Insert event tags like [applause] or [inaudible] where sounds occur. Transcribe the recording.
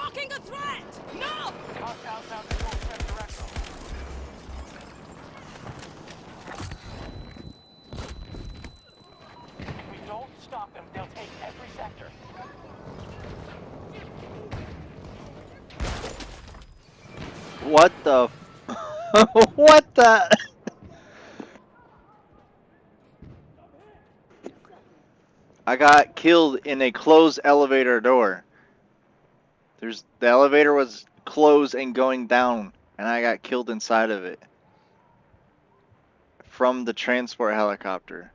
Blocking a threat! No! Hostiles now control sector Echo. If we don't stop them, they'll take every sector. What the? f- [laughs] what the? [laughs] I got killed in a closed elevator door. There's the elevator was closed and going down, and I got killed inside of it from the transport helicopter.